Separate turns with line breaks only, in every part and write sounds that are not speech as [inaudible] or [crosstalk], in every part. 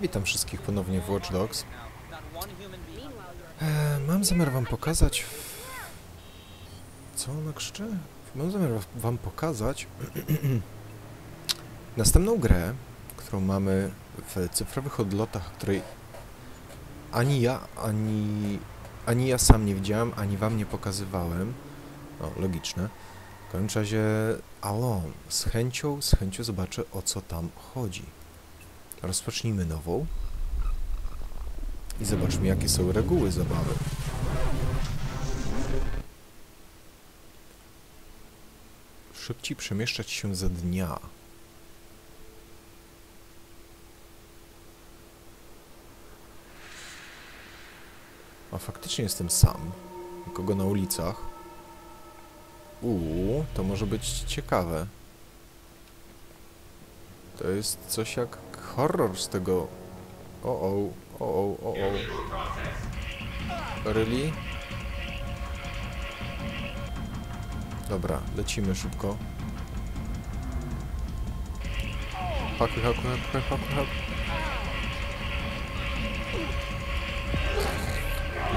Witam wszystkich ponownie w Watch Dogs. E, mam zamiar wam pokazać... Co ona krzyczy? Mam zamiar wam pokazać [clears throat] następną grę, którą mamy w cyfrowych odlotach, której ani ja, ani, ani ja sam nie widziałem, ani wam nie pokazywałem. No, logiczne. W każdym razie, alon, z chęcią, z chęcią zobaczę o co tam chodzi. Rozpocznijmy nową i zobaczmy jakie są reguły zabawy. Szybciej przemieszczać się za dnia. A faktycznie jestem sam. Nikogo na ulicach. Uuu, to może być ciekawe. To jest coś jak horror z tego... O o, o o, o o. Really? Dobra, lecimy szybko. Hakuj, hakuj, hakuj, hakuj, hakuj.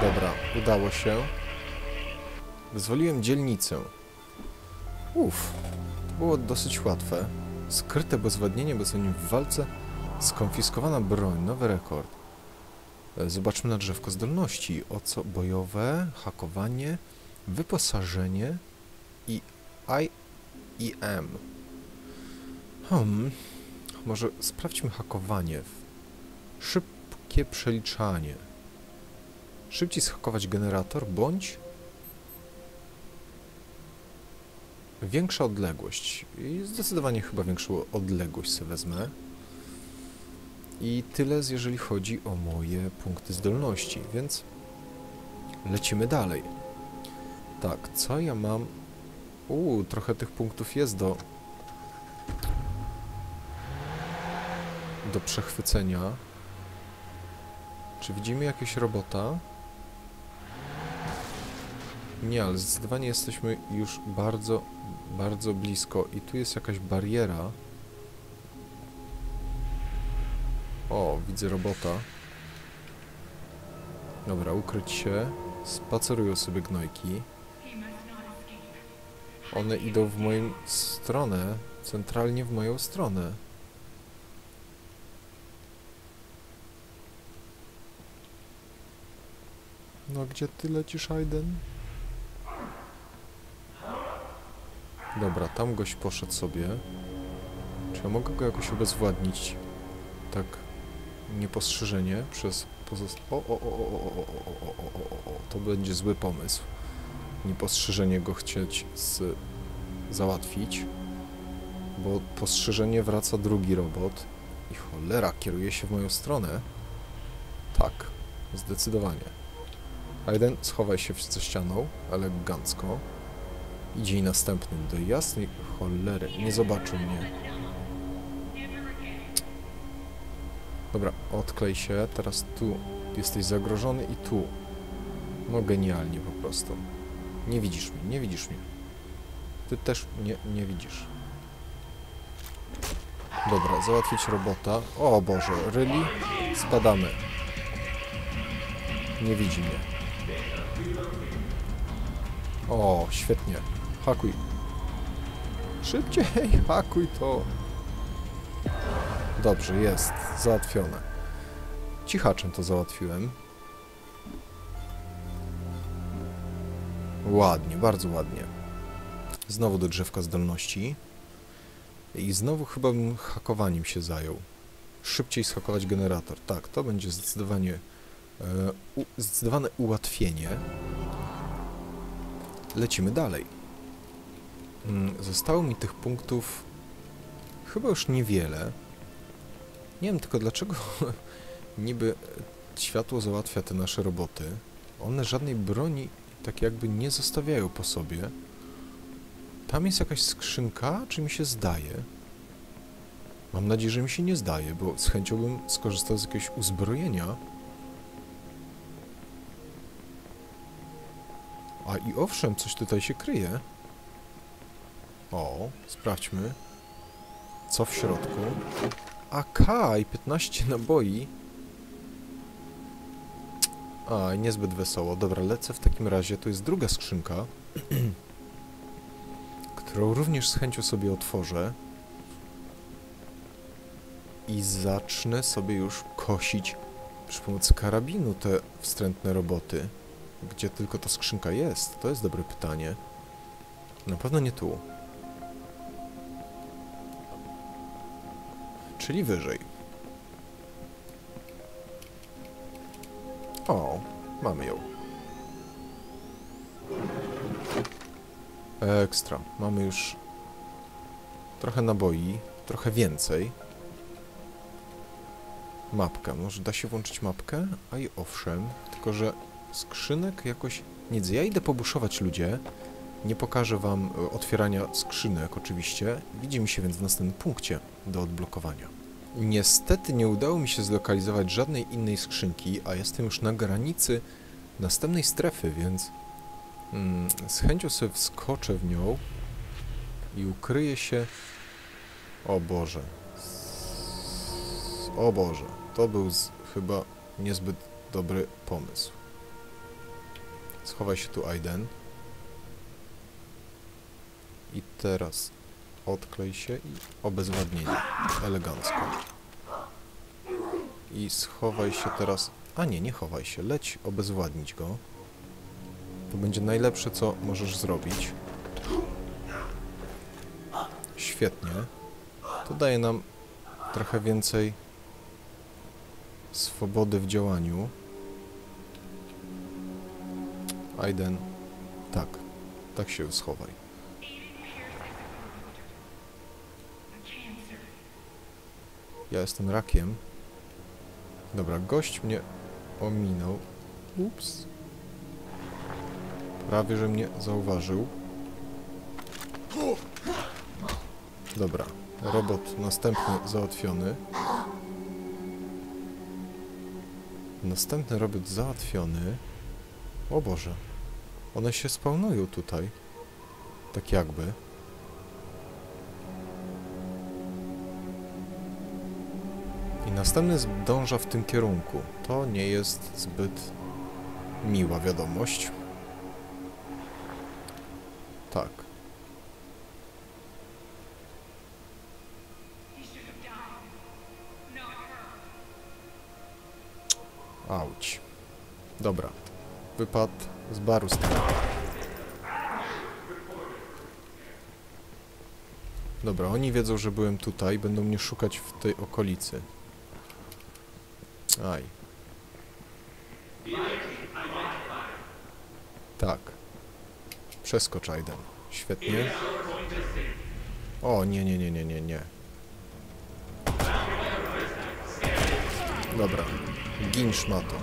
Dobra, udało się. Wyzwoliłem dzielnicę. Uff, było dosyć łatwe. Skryte bezwładnienie bezwładnienie w walce. Skonfiskowana broń, nowy rekord. E, Zobaczmy na drzewko zdolności. O co? Bojowe, hakowanie, wyposażenie i I i M. Hmm. Może sprawdźmy hakowanie. Szybkie przeliczanie. Szybciej schakować generator, bądź większa odległość. I zdecydowanie chyba większą odległość sobie wezmę. I tyle, jeżeli chodzi o moje punkty zdolności, więc lecimy dalej. Tak, co ja mam? Uuu, trochę tych punktów jest do do przechwycenia. Czy widzimy jakieś robota? Nie, ale zdecydowanie jesteśmy już bardzo, bardzo blisko i tu jest jakaś bariera. O, widzę robota. Dobra, ukryć się. Spacerują sobie gnojki. One idą w moją stronę, centralnie w moją stronę. No gdzie ty lecisz, Aiden? Dobra, tam gość poszedł sobie. Czy ja mogę go jakoś obezwładnić? Tak niepostrzeżenie przez pozost... O, o, o, o, o, o, o, o, o, to będzie zły pomysł. Niepostrzeżenie go chcieć z... załatwić. Bo postrzeżenie wraca drugi robot. I cholera, kieruje się w moją stronę. Tak, zdecydowanie. Aiden, schowaj się za ścianą, elegancko. Idzie i następny do jasnej cholery. Nie zobaczył mnie. Dobra, odklej się. Teraz tu jesteś zagrożony i tu. No genialnie po prostu. Nie widzisz mnie, nie widzisz mnie. Ty też nie, nie widzisz. Dobra, załatwić robota. O Boże, really? Spadamy. Nie widzi mnie. O, świetnie. Hakuj. Szybciej, [laughs] hakuj to. Dobrze, jest. Załatwione. Cichaczem to załatwiłem. Ładnie, bardzo ładnie. Znowu do drzewka zdolności. I znowu chyba bym hakowaniem się zajął. Szybciej schakować generator. Tak, to będzie zdecydowanie e, u, zdecydowane ułatwienie. Lecimy dalej. Mm, Zostało mi tych punktów chyba już niewiele. Nie wiem tylko dlaczego [laughs] niby światło załatwia te nasze roboty. One żadnej broni tak jakby nie zostawiają po sobie. Tam jest jakaś skrzynka, czy mi się zdaje? Mam nadzieję, że mi się nie zdaje, bo z chęcią bym skorzystał z jakiegoś uzbrojenia. A i owszem, coś tutaj się kryje. O, sprawdźmy. Co w środku? AK i 15 naboi. A, niezbyt wesoło. Dobra, lecę w takim razie. To jest druga skrzynka, [clears throat] którą również z chęcią sobie otworzę. I zacznę sobie już kosić przy pomocy karabinu te wstrętne roboty. Gdzie tylko ta skrzynka jest? To jest dobre pytanie. Na pewno nie tu. Czyli wyżej. O, mamy ją. Ekstra. Mamy już trochę naboi, trochę więcej. Mapkę. Może da się włączyć mapkę? A i owszem, tylko że skrzynek jakoś nic. Ja idę pobuszować ludzie. Nie pokażę wam e, otwierania skrzynek oczywiście. Widzimy się więc w następnym punkcie do odblokowania. Niestety nie udało mi się zlokalizować żadnej innej skrzynki, a jestem już na granicy następnej strefy, więc mm, z chęcią sobie wskoczę w nią i ukryję się... O Boże. O Boże. To był z, chyba niezbyt dobry pomysł. Schowaj się tu, Aiden. I teraz odklej się i obezwładnienie. Elegancko. I schowaj się teraz... A nie, nie chowaj się. Leć obezwładnić go. To będzie najlepsze, co możesz zrobić. Świetnie. To daje nam trochę więcej swobody w działaniu. Aiden. Tak. Tak się schowaj. Ja jestem rakiem. Dobra, gość mnie ominął. Ups. Prawie, że mnie zauważył. Dobra, robot następny załatwiony. Następny robot załatwiony. O Boże. One się spawnują tutaj. Tak jakby. Następny zdąża w tym kierunku. To nie jest zbyt miła wiadomość. Tak. Auć. Dobra. Wypad z baru. Dobra, oni wiedzą, że byłem tutaj, będą mnie szukać w tej okolicy. Aj. Tak. Przeskocz Aiden. Świetnie. O, nie, nie, nie, nie, nie, nie. Dobra. Gin szmato.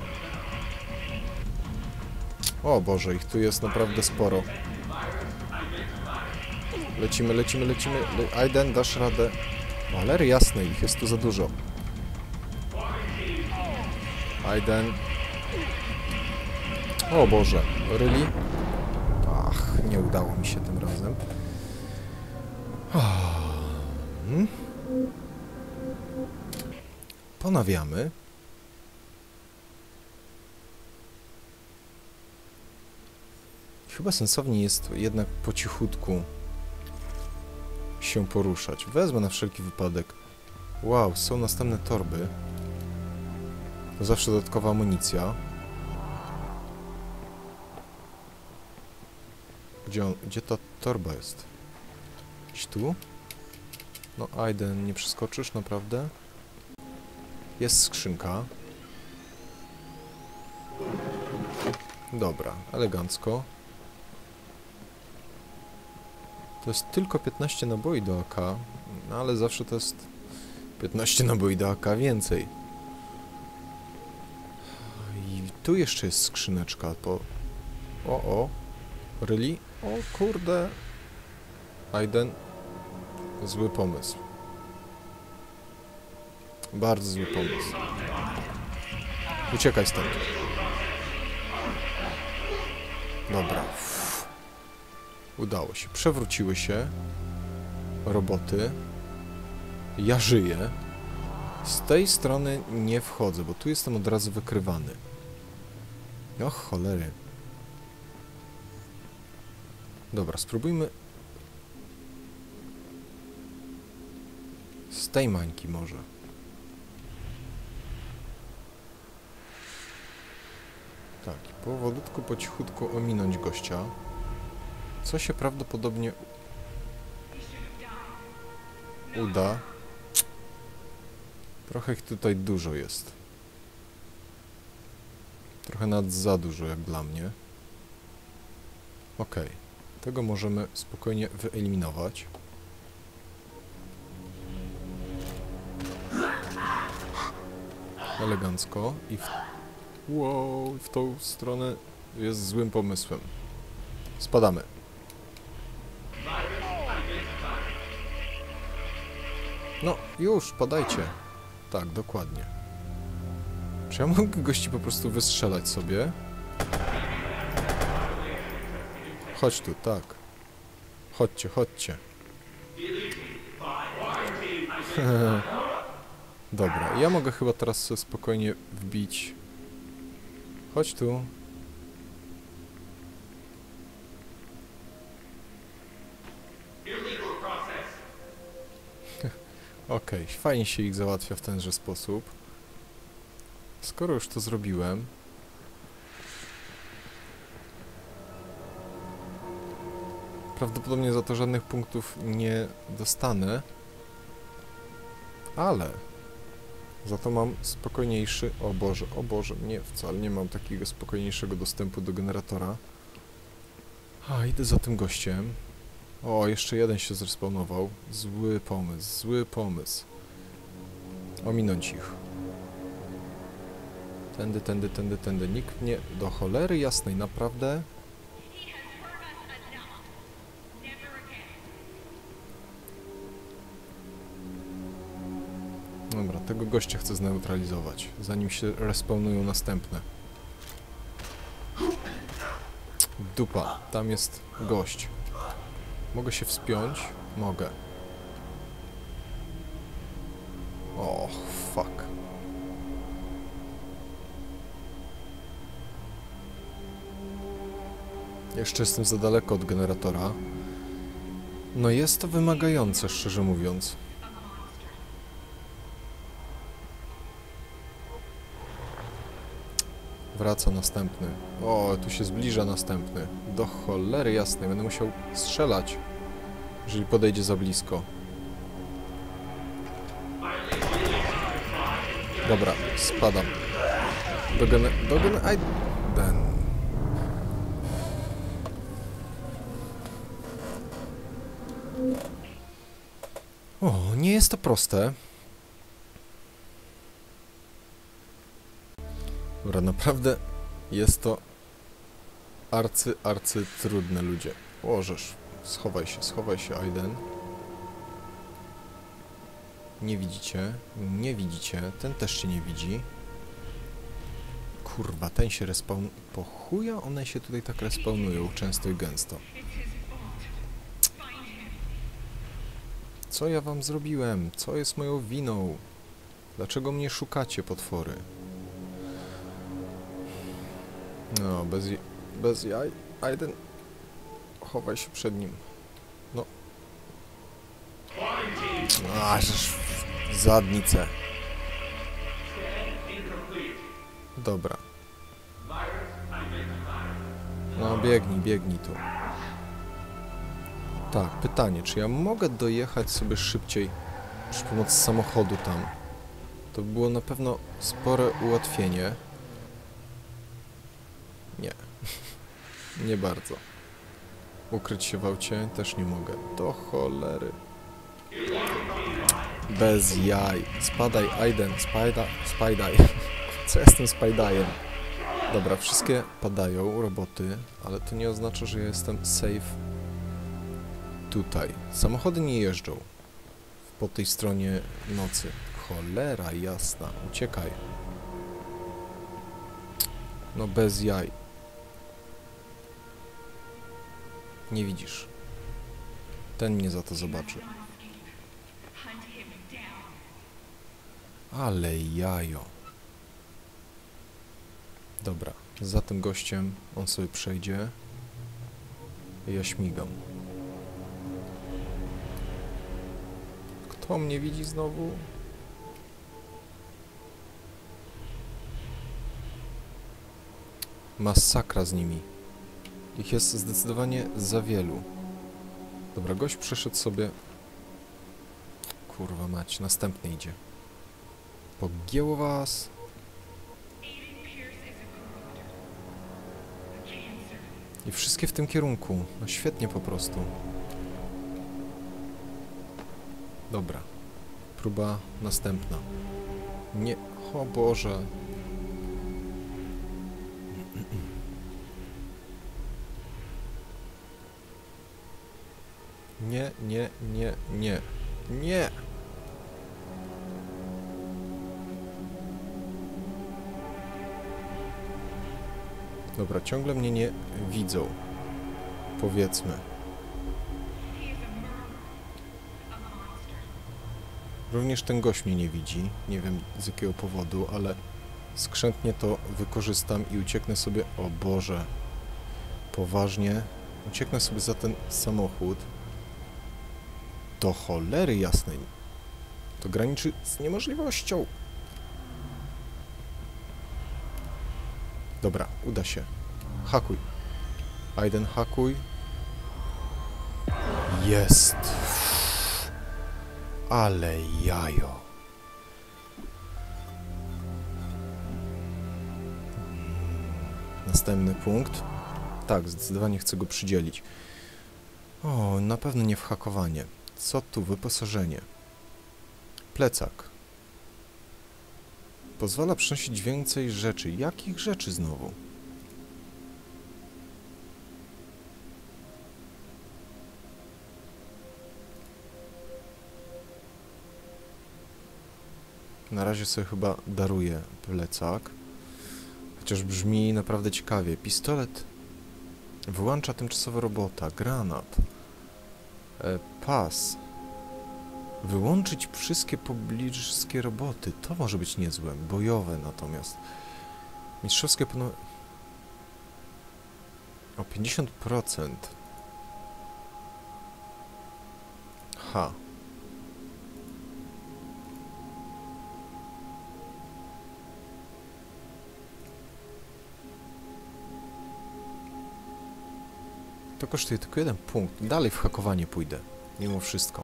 O Boże, ich tu jest naprawdę sporo. Lecimy, lecimy, lecimy. Le Aiden, dasz radę. Ale jasne, ich jest tu za dużo. Aiden. O Boże, really? Ach, nie udało mi się tym razem. Hmm. Ponawiamy. Chyba sensowniej jest jednak po cichutku się poruszać. Wezmę na wszelki wypadek. Wow, są następne torby. Zawsze dodatkowa amunicja. Gdzie, on, gdzie ta torba jest? Gdzieś tu? No, Aiden, nie przeskoczysz, naprawdę? Jest skrzynka. Dobra, elegancko. To jest tylko 15 naboi do AK, no ale zawsze to jest 15 naboi do AK więcej. Tu jeszcze jest skrzyneczka, po... O, o. Really? O kurde. Aiden. Zły pomysł. Bardzo zły pomysł. Uciekaj stąd. Dobra. Udało się. Przewróciły się roboty. Ja żyję. Z tej strony nie wchodzę, bo tu jestem od razu wykrywany. O cholery. Dobra, spróbujmy... Z tej mańki może. Tak, powolutku, po cichutku ominąć gościa. Co się prawdopodobnie uda. Trochę ich tutaj dużo jest. Trochę nad za dużo jak dla mnie. Okej. Tego możemy spokojnie wyeliminować. Elegancko i w... Wow, w tą stronę jest złym pomysłem. Spadamy. No, już, padajcie. Tak, dokładnie. Czy ja mogę gości po prostu wystrzelać sobie? Chodź tu, tak. Chodźcie, chodźcie. [laughs] Dobra, ja mogę chyba teraz spokojnie wbić. Chodź tu. [laughs] Okej, fajnie się ich załatwia w tenże sposób. Skoro już to zrobiłem... Prawdopodobnie za to żadnych punktów nie dostanę. Ale... Za to mam spokojniejszy... O Boże, o Boże, nie, wcale nie mam takiego spokojniejszego dostępu do generatora. A, idę za tym gościem. O, jeszcze jeden się zrespawnował. Zły pomysł, zły pomysł. Ominąć ich. Tędy, tędy, tędy, tędy. Nikt nie... Do cholery jasnej, naprawdę? Dobra, tego gościa chcę zneutralizować, zanim się respawnują następne. Dupa, tam jest gość. Mogę się wspiąć? Mogę. Jeszcze jestem za daleko od generatora. No jest to wymagające, szczerze mówiąc. Wraca następny. O, tu się zbliża następny. Do cholery jasnej, będę musiał strzelać, jeżeli podejdzie za blisko. Dobra, spadam. Do gen... do gen... Den. O, nie jest to proste. Dobra, naprawdę jest to arcy, arcy trudne ludzie. Łożesz. Schowaj się, schowaj się, Aiden. Nie widzicie? Nie widzicie. Ten też cię nie widzi. Kurwa, ten się respawn... Po chuja one się tutaj tak respawnują często i gęsto. Co ja wam zrobiłem? Co jest moją winą? Dlaczego mnie szukacie, potwory? No, bez, bez jaj. Aiden, chowaj się przed nim. No. A, żeż w zadnicę. Dobra. No, biegnij, biegnij tu. Tak, pytanie, czy ja mogę dojechać sobie szybciej przy pomocy samochodu tam? To by było na pewno spore ułatwienie. Nie. [laughs] nie bardzo. Ukryć się w aucie też nie mogę. Do cholery. Bez jaj. Spadaj, Aiden. Spajda, spajdaj. [laughs] Co ja tym spajdajem? Dobra, wszystkie padają, roboty, ale to nie oznacza, że ja jestem safe tutaj. Samochody nie jeżdżą po tej stronie nocy. Cholera jasna, uciekaj. No bez jaj. Nie widzisz. Ten mnie za to zobaczy. Ale jajo. Dobra, za tym gościem on sobie przejdzie. Ja śmigam. Kto mnie widzi znowu? Masakra z nimi. Ich jest zdecydowanie za wielu. Dobra, gość przeszedł sobie... Kurwa mać, następny idzie. Pogięło was. I wszystkie w tym kierunku. No świetnie po prostu. Dobra. Próba następna. Nie... O Boże. Nie, nie, nie, nie. Nie! Dobra, ciągle mnie nie widzą. Powiedzmy. Również ten gość mnie nie widzi. Nie wiem z jakiego powodu, ale skrzętnie to wykorzystam i ucieknę sobie. O Boże. Poważnie. Ucieknę sobie za ten samochód. Do cholery jasnej. To graniczy z niemożliwością. Dobra, uda się. Hakuj. Aiden, hakuj. Jest. Ale jajo. Następny punkt. Tak, zdecydowanie chcę go przydzielić. O, na pewno nie w hakowanie. Co tu? Wyposażenie. Plecak. Pozwala przynosić więcej rzeczy. Jakich rzeczy znowu? Na razie sobie chyba daruję plecak. Chociaż brzmi naprawdę ciekawie. Pistolet wyłącza tymczasowo robota. Granat. E, pas. Wyłączyć wszystkie pobliskie roboty. To może być niezłe. Bojowe natomiast. Mistrzowskie panu... O 50%. Ha. To kosztuje tylko jeden punkt. Dalej w hakowanie pójdę. Mimo wszystko.